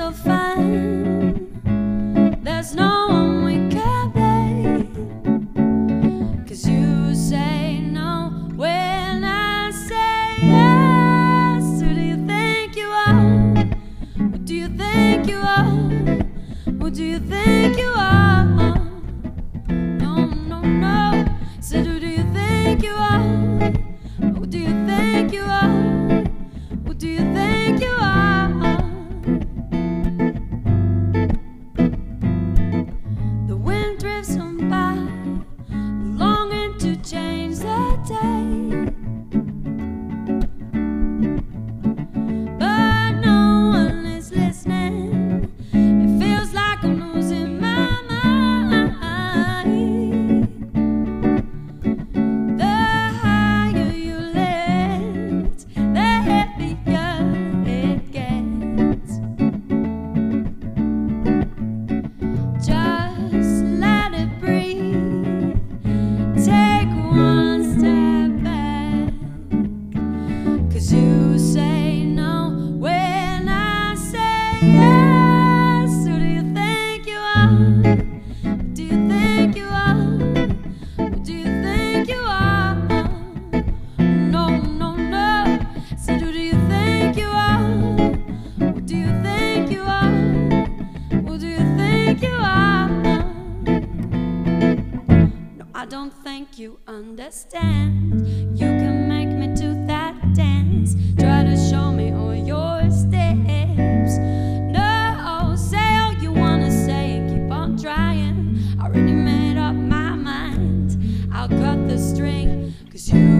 so far. don't think you understand. You can make me do that dance. Try to show me all your steps. No, say all you wanna say and keep on trying. I already made up my mind. I'll cut the string, cause you.